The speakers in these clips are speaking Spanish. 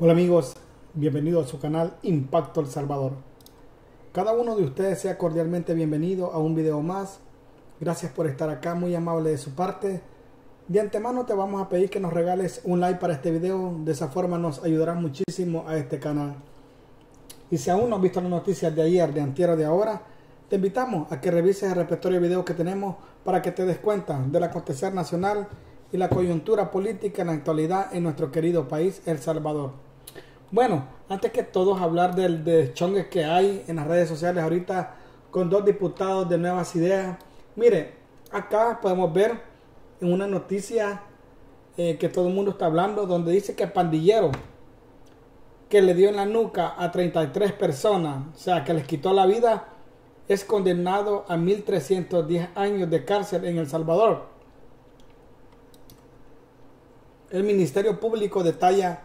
Hola amigos, bienvenidos a su canal Impacto El Salvador. Cada uno de ustedes sea cordialmente bienvenido a un video más. Gracias por estar acá, muy amable de su parte. De antemano te vamos a pedir que nos regales un like para este video, de esa forma nos ayudará muchísimo a este canal. Y si aún no has visto las noticias de ayer, de antier o de ahora, te invitamos a que revises el repertorio de video que tenemos para que te des cuenta del acontecer nacional y la coyuntura política en la actualidad en nuestro querido país, El Salvador. Bueno, antes que todos hablar del de chongues que hay en las redes sociales ahorita con dos diputados de Nuevas Ideas. Mire, acá podemos ver en una noticia eh, que todo el mundo está hablando, donde dice que pandillero que le dio en la nuca a 33 personas, o sea, que les quitó la vida, es condenado a 1.310 años de cárcel en El Salvador. El Ministerio Público detalla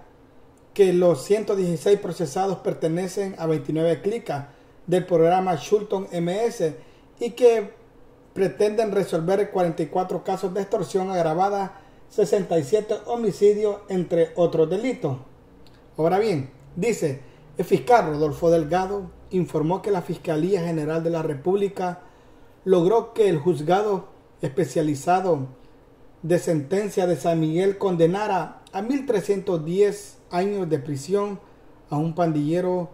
que los 116 procesados pertenecen a 29 clicas del programa Shulton MS y que pretenden resolver 44 casos de extorsión agravada, 67 homicidios, entre otros delitos. Ahora bien, dice, el fiscal Rodolfo Delgado informó que la Fiscalía General de la República logró que el juzgado especializado de sentencia de San Miguel condenara a 1.310 años de prisión a un pandillero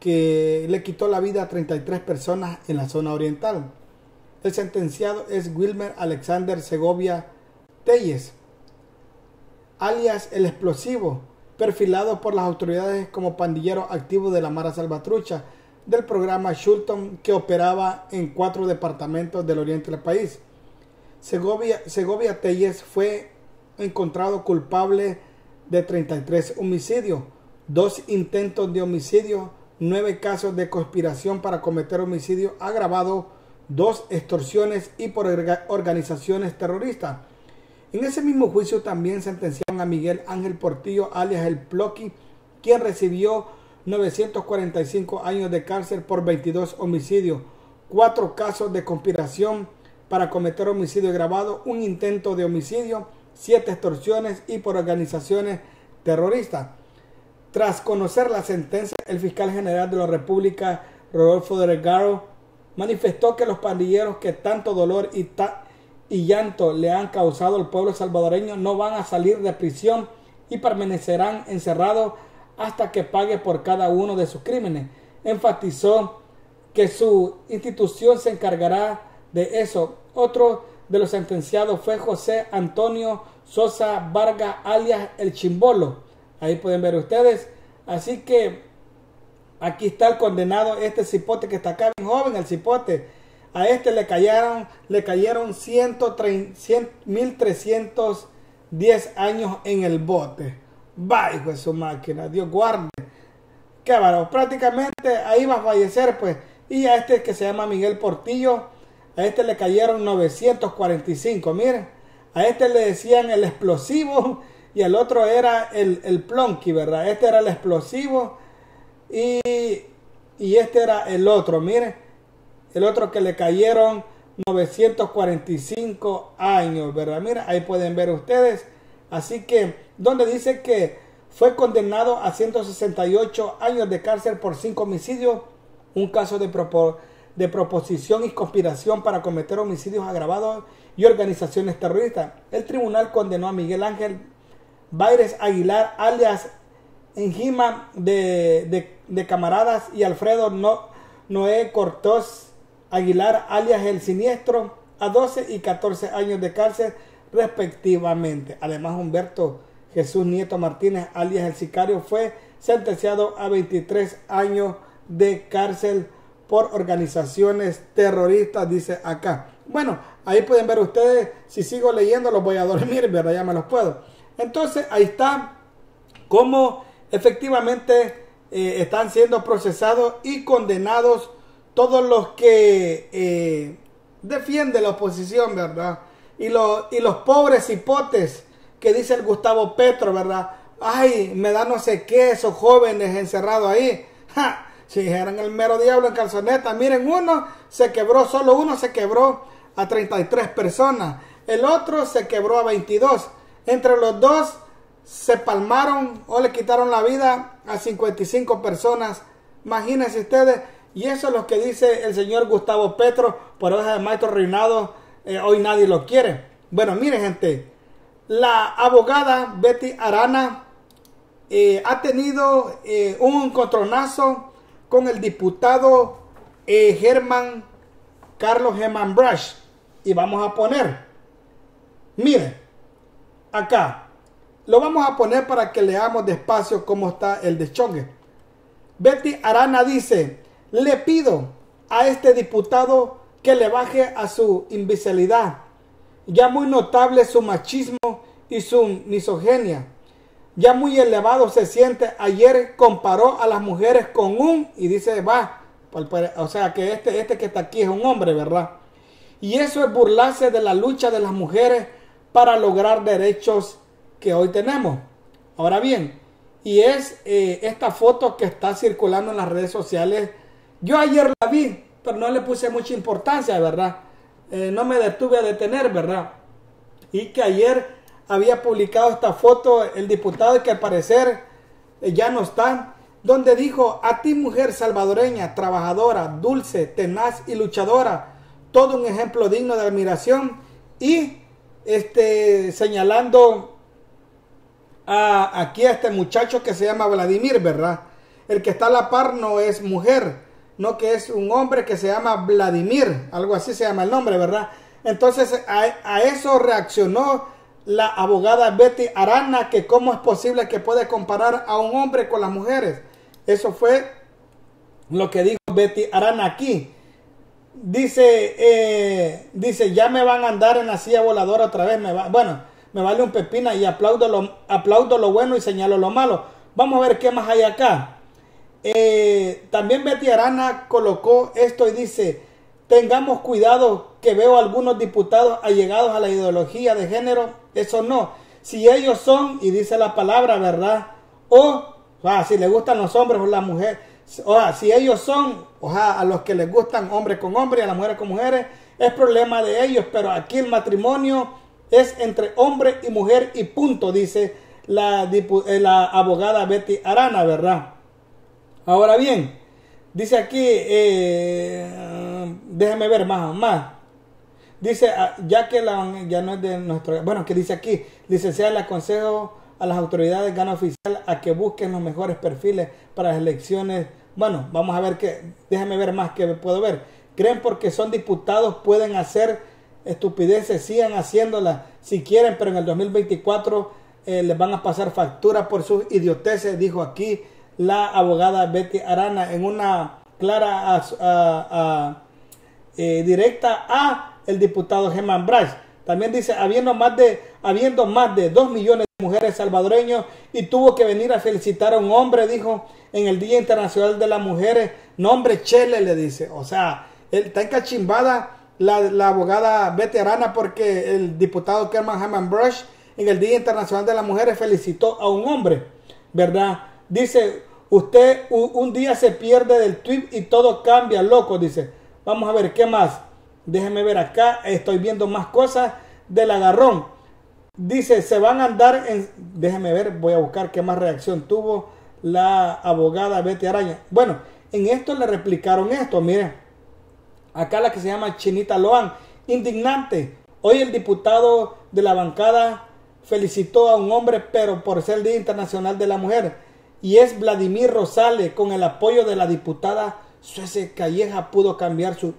que le quitó la vida a 33 personas en la zona oriental. El sentenciado es Wilmer Alexander Segovia Telles, alias el explosivo, perfilado por las autoridades como pandillero activo de la Mara Salvatrucha del programa Shulton que operaba en cuatro departamentos del oriente del país. Segovia, Segovia Telles fue encontrado culpable de 33 homicidios, dos intentos de homicidio, nueve casos de conspiración para cometer homicidio agravado, dos extorsiones y por organizaciones terroristas. En ese mismo juicio también sentenciaron a Miguel Ángel Portillo, alias el Ploqui, quien recibió 945 años de cárcel por 22 homicidios, cuatro casos de conspiración para cometer homicidio agravado, un intento de homicidio, siete extorsiones y por organizaciones terroristas. Tras conocer la sentencia, el fiscal general de la República, Rodolfo Delgado, manifestó que los pandilleros que tanto dolor y, y llanto le han causado al pueblo salvadoreño no van a salir de prisión y permanecerán encerrados hasta que pague por cada uno de sus crímenes. Enfatizó que su institución se encargará de eso. Otro de los sentenciados fue José Antonio Sosa Vargas, alias El Chimbolo. Ahí pueden ver ustedes. Así que aquí está el condenado, este cipote que está acá, bien joven, el cipote. A este le cayeron, le cayeron 1310 años en el bote. Hijo de su máquina, Dios guarde. Qué. Prácticamente ahí va a fallecer, pues. Y a este que se llama Miguel Portillo, a este le cayeron 945, miren. A este le decían el explosivo y el otro era el, el plonky, ¿verdad? Este era el explosivo y, y este era el otro, miren. El otro que le cayeron 945 años, ¿verdad? Mira, ahí pueden ver ustedes. Así que, donde dice que fue condenado a 168 años de cárcel por cinco homicidios, un caso de propósito de proposición y conspiración para cometer homicidios agravados y organizaciones terroristas. El tribunal condenó a Miguel Ángel Baires Aguilar, alias Engima de, de, Camaradas, y Alfredo Noé Cortés Aguilar, alias El Siniestro, a 12 y 14 años de cárcel respectivamente. Además, Humberto Jesús Nieto Martínez, alias El Sicario, fue sentenciado a 23 años de cárcel por organizaciones terroristas, dice acá. Bueno, ahí pueden ver ustedes, si sigo leyendo los voy a dormir, ¿verdad? Ya me los puedo. Entonces, ahí está cómo efectivamente eh, están siendo procesados y condenados todos los que eh, defienden la oposición, ¿verdad? Y, los y los pobres hipotes que dice el Gustavo Petro, ¿verdad? Ay, me da no sé qué esos jóvenes encerrados ahí. ¡Ja! Si dijeran el mero diablo en calzoneta, miren, uno se quebró, solo uno se quebró a 33 personas, el otro se quebró a 22. Entre los dos se palmaron o le quitaron la vida a 55 personas. Imagínense ustedes, y eso es lo que dice el señor Gustavo Petro, por eso de maestro reinado, eh, hoy nadie lo quiere. Bueno, miren gente, la abogada Betty Arana eh, ha tenido eh, un encontronazo con el diputado Germán Carlos Germán Brush. Y vamos a poner, miren, acá, lo vamos a poner para que leamos despacio cómo está el deschongue. Betty Arana dice, le pido a este diputado que le baje a su invisibilidad. Ya muy notable su machismo y su misoginia. Ya muy elevado se siente. Ayer comparó a las mujeres con un, y dice, va, o sea que este, este que está aquí es un hombre, ¿verdad? Y eso es burlarse de la lucha de las mujeres para lograr derechos que hoy tenemos. Ahora bien, y es eh, esta foto que está circulando en las redes sociales. Yo ayer la vi, pero no le puse mucha importancia, ¿verdad? Eh, no me detuve a detener, ¿verdad? Y que ayer había publicado esta foto el diputado que al parecer eh, ya no está, donde dijo, a ti mujer salvadoreña, trabajadora, dulce, tenaz y luchadora, todo un ejemplo digno de admiración y este, señalando aquí a este muchacho que se llama Vladimir, ¿verdad? El que está a la par no es mujer, no que es un hombre que se llama Vladimir, algo así se llama el nombre, ¿verdad? Entonces a, eso reaccionó la abogada Betty Arana, que cómo es posible que puede comparar a un hombre con las mujeres. Eso fue lo que dijo Betty Arana aquí. Dice, eh, dice, ya me van a andar en la silla voladora otra vez. Me va, bueno, me vale un pepina y aplaudo lo, aplaudo lo bueno y señalo lo malo. Vamos a ver qué más hay acá. Eh, también Betty Arana colocó esto y dice, tengamos cuidado que veo algunos diputados allegados a la ideología de género. Eso no. Si ellos son, y dice la palabra, ¿verdad? O, si les gustan los hombres o las mujeres. O sea, si ellos son, o sea, a los que les gustan hombres con hombres y a las mujeres con mujeres, es problema de ellos. Pero aquí el matrimonio es entre hombre y mujer y punto, dice la, eh, abogada Betty Arana, ¿verdad? Ahora bien, dice aquí, eh, déjeme ver más, más. Dice, ya que la, ya no es de nuestro, bueno, que dice aquí, licenciada, le aconsejo a las autoridades gana oficial a que busquen los mejores perfiles para las elecciones. Bueno, vamos a ver que, déjeme ver más que puedo ver. Creen porque son diputados pueden hacer estupideces, sigan haciéndolas si quieren, pero en el 2024 eh, les van a pasar factura por sus idioteces, dijo aquí la abogada Betty Arana en una clara eh, directa a el diputado Germán Bryce. También dice, habiendo más de, habiendo más de dos millones de mujeres salvadoreños y tuvo que venir a felicitar a un hombre, dijo, en el Día Internacional de las Mujeres, nombre Chele, le dice. O sea, él está encachimbada la, abogada veterana porque el diputado Kerman Hammond Brush en el Día Internacional de las Mujeres felicitó a un hombre, ¿verdad? Dice, usted un, día se pierde del tweet y todo cambia, loco, dice. Vamos a ver, ¿qué más? Déjeme ver acá, estoy viendo más cosas del agarrón. Dice, se van a andar en... Déjeme ver, voy a buscar qué más reacción tuvo la abogada Betty Araña. Bueno, en esto le replicaron esto, miren. Acá la que se llama Chinita Loan. Indignante. Hoy el diputado de la bancada felicitó a un hombre, pero por ser el Día Internacional de la Mujer. Y es Vladimir Rosales, con el apoyo de la diputada Suece Calleja, pudo cambiar su...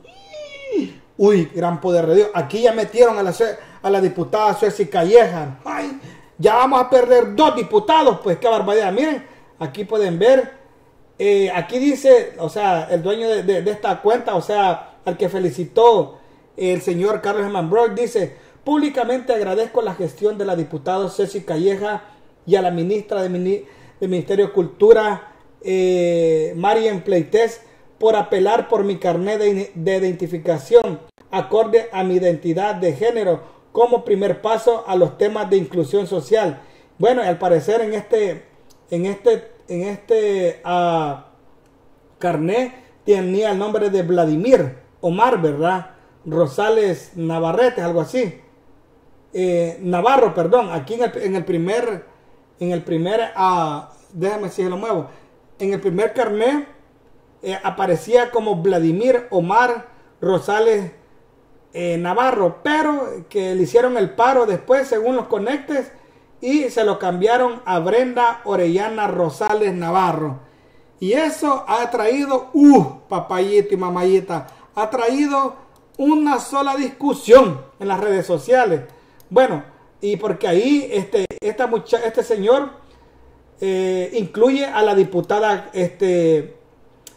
Uy, gran poder de Dios. Aquí ya metieron a la, a la diputada Suece Calleja. Ay, ya vamos a perder dos diputados. Pues qué barbaridad. Miren, aquí pueden ver. Eh, aquí dice, o sea, el dueño de, de esta cuenta, o sea, al que felicitó el señor Carlos Herman Brock, dice, públicamente agradezco la gestión de la diputada Ceci Calleja y a la ministra de, Ministerio de Cultura, eh, Marian Pleites, por apelar por mi carnet de, de identificación acorde a mi identidad de género como primer paso a los temas de inclusión social. Bueno, al parecer en este, en este, en este uh, carnet tenía el nombre de Vladimir. Omar, ¿verdad? Rosales Navarrete, algo así. Eh, Navarro, perdón, aquí en el, primer, en el primer, ah, déjame si lo muevo, en el primer carnet eh, aparecía como Vladimir Omar Rosales Navarro, pero que le hicieron el paro después según los conectes y se lo cambiaron a Brenda Orellana Rosales Navarro. Y eso ha traído, uh, papayito y mamayita, ha traído una sola discusión en las redes sociales. Bueno, y porque ahí este, esta mucha, este señor eh, incluye a la diputada este,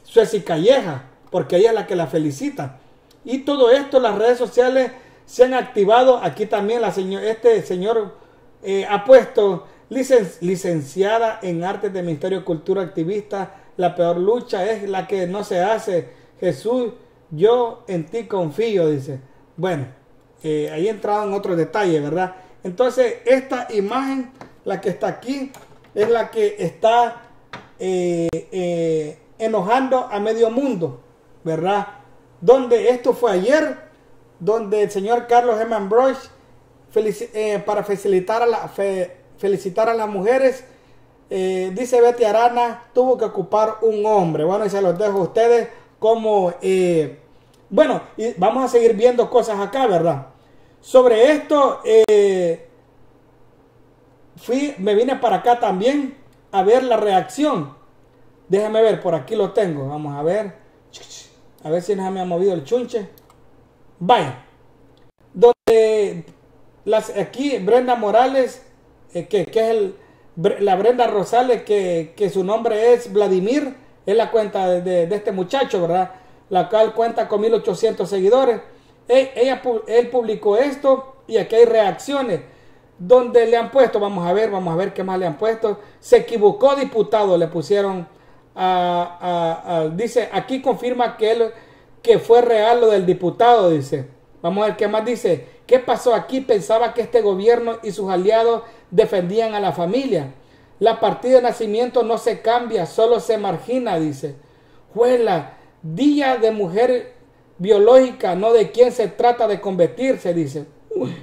Sueci Calleja, porque ella es la que la felicita. Y todo esto, las redes sociales se han activado. Aquí también la señor, este señor eh, ha puesto licenciada en artes de Ministerio de Cultura Activista. La peor lucha es la que no se hace. Jesús, yo en ti confío, dice. Bueno, eh, ahí entrado en otros detalles, ¿verdad? Entonces, esta imagen, la que está aquí, es la que está eh, eh, enojando a medio mundo, ¿verdad? Donde esto fue ayer, donde el señor Carlos M. Brush, eh, para felicitar a, la, felicitar a las mujeres, dice Betty Arana, tuvo que ocupar un hombre. Bueno, y se los dejo a ustedes como... bueno, y vamos a seguir viendo cosas acá, ¿verdad? Sobre esto, fui, me vine para acá también a ver la reacción. Déjame ver, por aquí lo tengo. Vamos a ver. A ver si no me ha movido el chunche. Vaya. Donde las, aquí Brenda Morales, eh, que, es el, la Brenda Rosales, que, su nombre es Vladimir, es la cuenta de, este muchacho, ¿verdad? La cual cuenta con 1800 seguidores. E, ella, él publicó esto y aquí hay reacciones donde le han puesto, vamos a ver, vamos a ver qué más le han puesto. Se equivocó diputado, le pusieron dice, aquí confirma que él, que fue real lo del diputado, dice. Vamos a ver qué más dice. ¿Qué pasó aquí? Pensaba que este gobierno y sus aliados defendían a la familia. La partida de nacimiento no se cambia, solo se margina, dice. Juela, día de mujer biológica, no de quién se trata de convertirse, dice.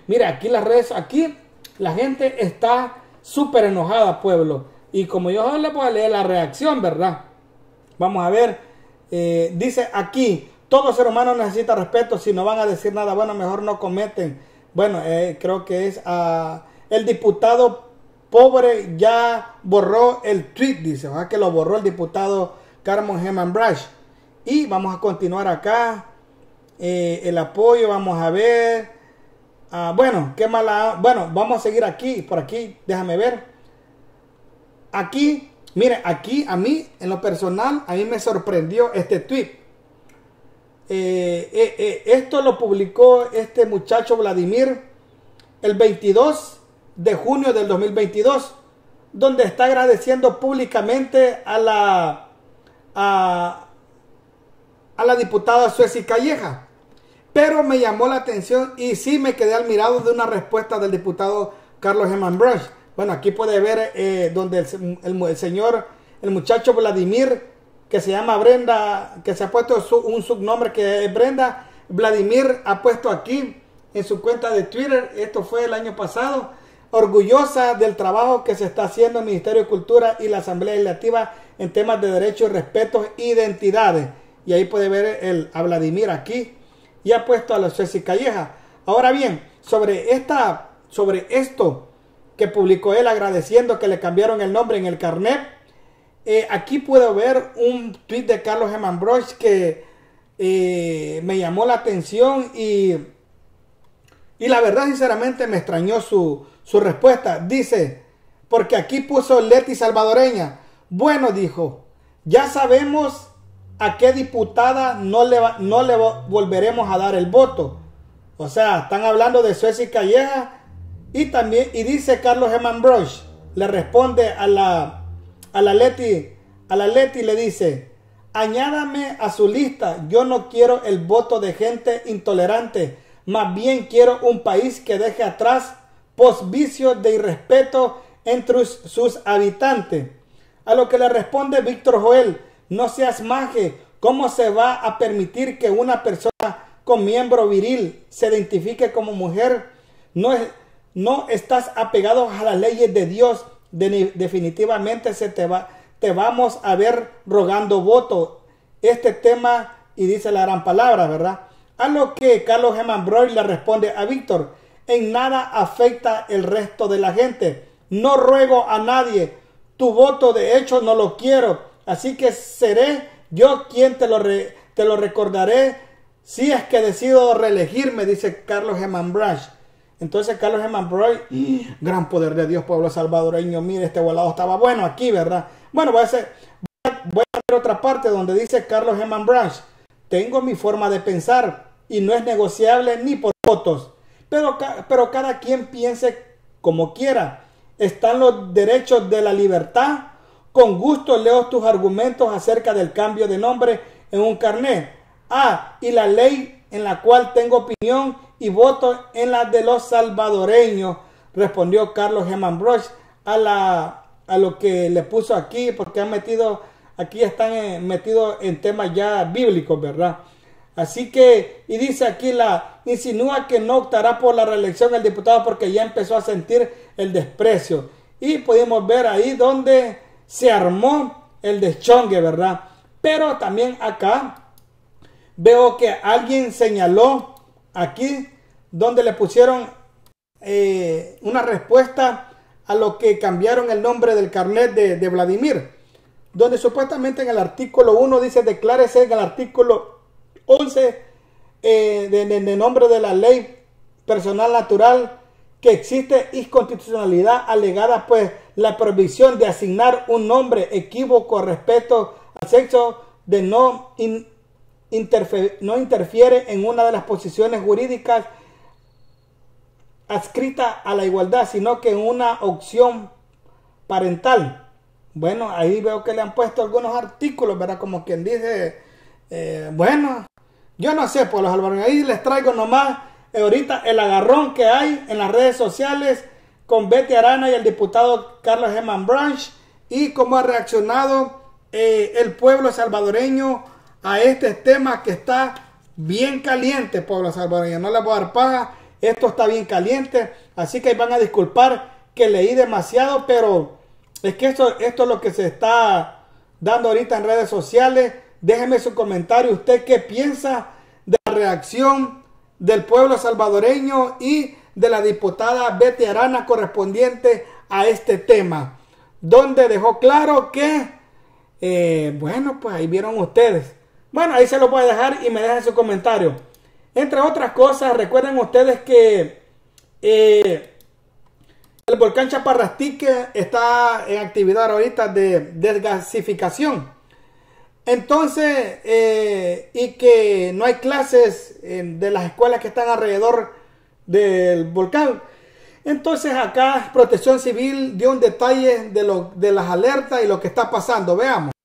mira, aquí las redes, aquí la gente está súper enojada, pueblo. Y como yo le voy a leer la reacción, ¿verdad? Vamos a ver. Eh, dice aquí, todo ser humano necesita respeto. Si no van a decir nada bueno, mejor no cometen. Bueno, eh, creo que es uh, el diputado pobre ya borró el tweet, dice. ¿verdad? Que lo borró el diputado Carmen Heman Brush. Y vamos a continuar acá. Eh, el apoyo, vamos a ver. Ah, bueno, qué mala. Bueno, vamos a seguir aquí, por aquí, déjame ver. Aquí, mire, aquí a mí, en lo personal, a mí me sorprendió este tweet. Eh, eh, eh, esto lo publicó este muchacho Vladimir el 22 de junio del 2022, donde está agradeciendo públicamente a la a, a la diputada Sueci Calleja pero me llamó la atención y sí me quedé al mirado de una respuesta del diputado Carlos Herman Brush. Bueno, aquí puede ver eh, donde el, señor, el muchacho Vladimir, que se llama Brenda, que se ha puesto un subnombre que es Brenda, Vladimir ha puesto aquí en su cuenta de Twitter, esto fue el año pasado, orgullosa del trabajo que se está haciendo en el Ministerio de Cultura y la Asamblea Legislativa en temas de derechos, respetos identidades. Y ahí puede ver el, a Vladimir aquí y ha puesto a la Ceci Calleja. Ahora bien, sobre, esta, sobre esto que publicó él agradeciendo que le cambiaron el nombre en el carnet, eh, aquí puedo ver un tweet de Carlos Eman Broch que eh, me llamó la atención y, y la verdad sinceramente me extrañó su, su respuesta. Dice, porque aquí puso Leti Salvadoreña. Bueno, dijo, ya sabemos a qué diputada no le, no le volveremos a dar el voto. O sea, están hablando de Sueci Calleja y también, y dice Carlos Herman Brush, le responde a la, a la Leti, a la le dice, añádame a su lista, yo no quiero el voto de gente intolerante, más bien quiero un país que deje atrás posvicios de irrespeto entre sus habitantes. A lo que le responde Víctor Joel, no seas maje. ¿Cómo se va a permitir que una persona con miembro viril se identifique como mujer? No, no estás apegado a las leyes de Dios definitivamente se te va, te vamos a ver rogando voto. Este tema, y dice la gran palabra, ¿verdad? A lo que Carlos Germán Broy le responde a Víctor, en nada afecta el resto de la gente. No ruego a nadie, tu voto de hecho no lo quiero, así que seré yo quien te lo, te lo recordaré si es que decido reelegirme, dice Carlos Germán Brush. Entonces Carlos Germán Broy, gran poder de Dios, pueblo salvadoreño, mire, este volado estaba bueno aquí, ¿verdad? Bueno, voy a hacer, voy a ver otra parte donde dice Carlos Germán Branch, tengo mi forma de pensar y no es negociable ni por votos, pero, pero cada quien piense como quiera. Están los derechos de la libertad. Con gusto leo tus argumentos acerca del cambio de nombre en un carnet. Ah, y la ley en la cual tengo opinión y voto en la de los salvadoreños, respondió Carlos Germán Broch a la a lo que le puso aquí, porque han metido, aquí están eh, metidos en temas ya bíblicos, ¿verdad? Así que, y dice aquí la, insinúa que no optará por la reelección el diputado porque ya empezó a sentir el desprecio. Y podemos ver ahí donde se armó el deschongue, ¿verdad? Pero también acá veo que alguien señaló aquí donde le pusieron eh, una respuesta a lo que cambiaron el nombre del carnet de, Vladimir, donde supuestamente en el artículo 1 dice declárese en el artículo 11 eh, de, nombre de la ley personal natural que existe inconstitucionalidad alegada pues la prohibición de asignar un nombre equívoco respecto al sexo de no, no interfiere en una de las posiciones jurídicas adscrita a la igualdad, sino que en una opción parental. Bueno, ahí veo que le han puesto algunos artículos, ¿verdad? Como quien dice, eh, bueno, yo no sé, por los albareños, ahí les traigo nomás eh, ahorita el agarrón que hay en las redes sociales con Betty Arana y el diputado Carlos Herman Branch y cómo ha reaccionado eh, el pueblo salvadoreño a este tema que está bien caliente, pueblo salvadoreño. No le voy a dar paga esto está bien caliente, así que van a disculpar que leí demasiado, pero es que esto, es lo que se está dando ahorita en redes sociales. Déjeme su comentario. ¿Usted qué piensa de la reacción del pueblo salvadoreño y de la diputada Betty Arana correspondiente a este tema? Donde dejó claro que, eh, bueno, pues ahí vieron ustedes. Bueno, ahí se lo voy a dejar y me dejan su comentario. Entre otras cosas, recuerden ustedes que eh, el volcán Chaparrastique está en actividad ahorita de desgasificación. Entonces, eh, y que no hay clases de las escuelas que están alrededor del volcán. Entonces acá Protección Civil dio un detalle de, lo, de las alertas y lo que está pasando. Veamos.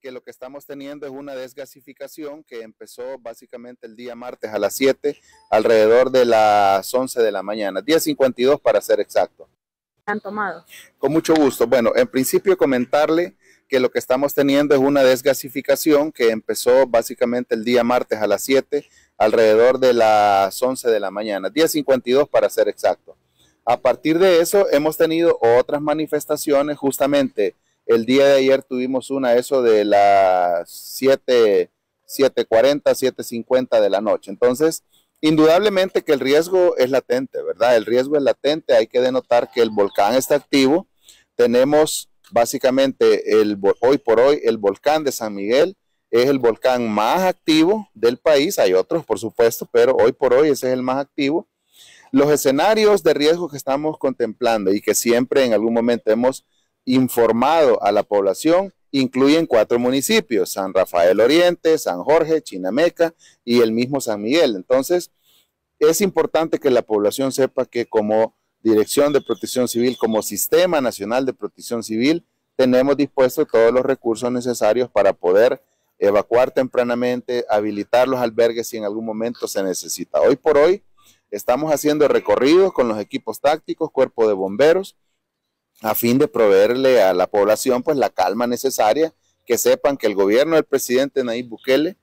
Que lo que estamos teniendo es una desgasificación que empezó básicamente el día martes a las 7, alrededor de las 11 de la mañana, 10.52 para ser exacto. ¿Han tomado? Con mucho gusto. Bueno, en principio comentarle que lo que estamos teniendo es una desgasificación que empezó básicamente el día martes a las 7, alrededor de las 11 de la mañana, 10.52 para ser exacto. A partir de eso hemos tenido otras manifestaciones justamente el día de ayer tuvimos una, eso de las 7, 7.40, 7.50 de la noche. Entonces, indudablemente que el riesgo es latente, ¿verdad? El riesgo es latente. Hay que denotar que el volcán está activo. Tenemos básicamente el, hoy por hoy el volcán de San Miguel es el volcán más activo del país. Hay otros, por supuesto, pero hoy por hoy ese es el más activo. Los escenarios de riesgo que estamos contemplando y que siempre en algún momento hemos informado a la población incluyen cuatro municipios, San Rafael Oriente, San Jorge, Chinameca y el mismo San Miguel. Entonces, es importante que la población sepa que como Dirección de Protección Civil, como Sistema Nacional de Protección Civil, tenemos dispuestos todos los recursos necesarios para poder evacuar tempranamente, habilitar los albergues si en algún momento se necesita. Hoy por hoy estamos haciendo recorridos con los equipos tácticos, cuerpo de bomberos, a fin de proveerle a la población pues la calma necesaria, que sepan que el gobierno del presidente Nayib Bukele,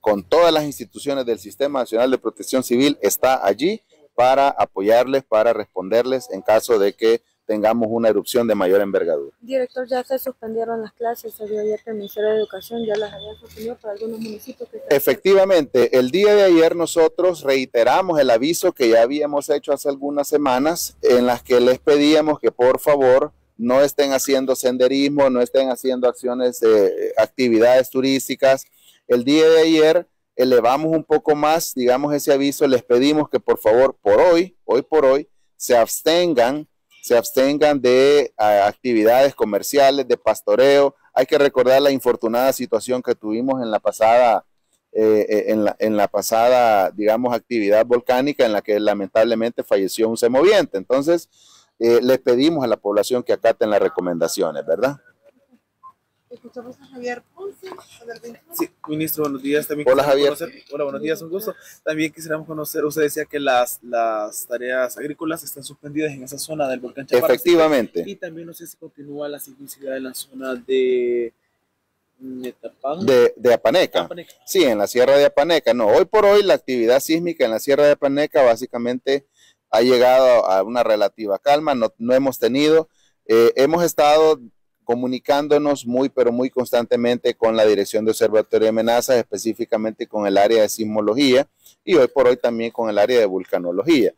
con todas las instituciones del Sistema Nacional de Protección Civil, está allí para apoyarles, para responderles en caso de que tengamos una erupción de mayor envergadura. Director, ya se suspendieron las clases, se dio ayer que el Ministerio de Educación ya las había suspendido para algunos municipios. Efectivamente, el día de ayer nosotros reiteramos el aviso que ya habíamos hecho hace algunas semanas en las que les pedíamos que por favor no estén haciendo senderismo, no estén haciendo acciones de actividades turísticas. El día de ayer elevamos un poco más, digamos, ese aviso, les pedimos que por favor, por hoy, hoy por hoy, se abstengan se abstengan de actividades comerciales, de pastoreo. Hay que recordar la infortunada situación que tuvimos en la pasada, eh, eh, en, la, en, la, pasada, digamos, actividad volcánica en la que lamentablemente falleció un semoviente. Entonces, eh, les pedimos a la población que acaten las recomendaciones, ¿verdad? Escuchamos a Javier Ponce. Sí, ministro, buenos días. También Hola, Javier. hola, buenos días, un gusto. También quisiéramos conocer, usted decía que las, las tareas agrícolas están suspendidas en esa zona del volcán Chaparro. Efectivamente. Y también no sé si continúa la sismicidad en la zona de... De, de Apaneca. Apaneca. Sí, en la Sierra de Apaneca. No, hoy por hoy la actividad sísmica en la Sierra de Apaneca básicamente ha llegado a una relativa calma, no, no hemos tenido, eh, hemos estado comunicándonos muy, pero muy constantemente con la Dirección de Observatorio de Amenazas, específicamente con el área de sismología y hoy por hoy también con el área de vulcanología.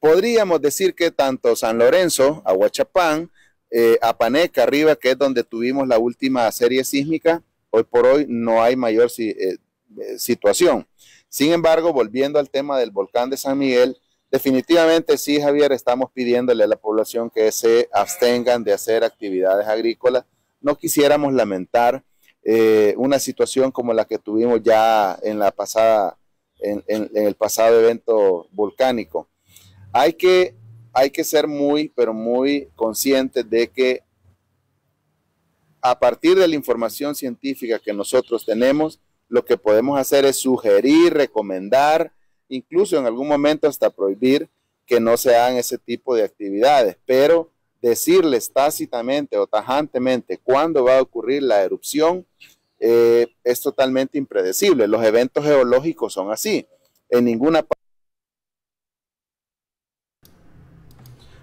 Podríamos decir que tanto San Lorenzo, Aguachapán, eh, Apaneca, arriba, que es donde tuvimos la última serie sísmica, hoy por hoy no hay mayor eh, eh, situación. Sin embargo, volviendo al tema del volcán de San Miguel, Definitivamente sí, Javier, estamos pidiéndole a la población que se abstengan de hacer actividades agrícolas. No quisiéramos lamentar eh, una situación como la que tuvimos ya en la pasada, en, el pasado evento volcánico. Hay que, hay que ser muy, pero muy conscientes de que a partir de la información científica que nosotros tenemos, lo que podemos hacer es sugerir, recomendar, incluso en algún momento hasta prohibir que no se hagan ese tipo de actividades, pero decirles tácitamente o tajantemente cuándo va a ocurrir la erupción eh, es totalmente impredecible. Los eventos geológicos son así. En ninguna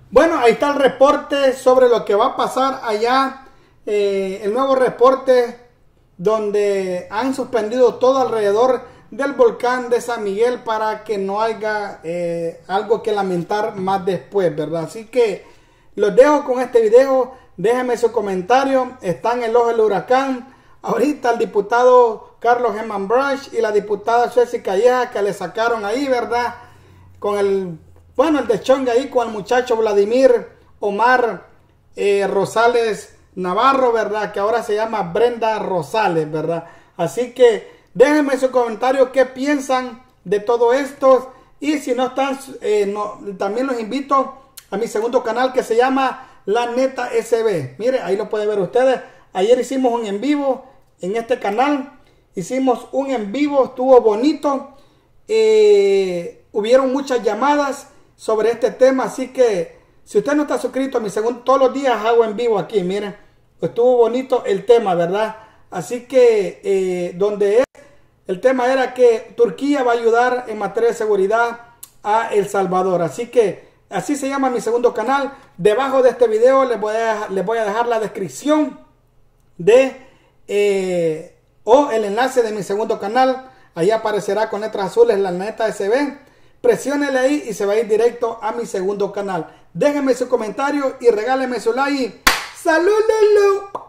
Bueno, ahí está el reporte sobre lo que va a pasar allá. Eh, el nuevo reporte donde han suspendido todo alrededor del volcán de San Miguel para que no haya eh, algo que lamentar más después, ¿verdad? Así que los dejo con este video. Déjenme su comentario. Está en el ojo del huracán. Ahorita el diputado Carlos Herman Brush y la diputada Ceci Calleja que le sacaron ahí, ¿verdad? Con el, bueno, el deschongue ahí con el muchacho Vladimir Omar eh, Rosales Navarro, ¿verdad? Que ahora se llama Brenda Rosales, ¿verdad? Así que Déjenme en su comentario qué piensan de todo esto. Y si no están, eh, también los invito a mi segundo canal que se llama La Neta SB. Mire, ahí lo pueden ver ustedes. Ayer hicimos un en vivo en este canal. Hicimos un en vivo, estuvo bonito. Eh, hubieron muchas llamadas sobre este tema. Así que si usted no está suscrito a mi segundo, todos los días hago en vivo aquí. Miren, estuvo bonito el tema, ¿verdad? Así que eh, donde es el tema era que Turquía va a ayudar en materia de seguridad a El Salvador. Así que así se llama mi segundo canal. Debajo de este video les voy a, les voy a dejar la descripción de eh, o el enlace de mi segundo canal. Ahí aparecerá con letras azules la neta SB. Presiónele ahí y se va a ir directo a mi segundo canal. Déjenme su comentario y regálenme su like. ¡Salud!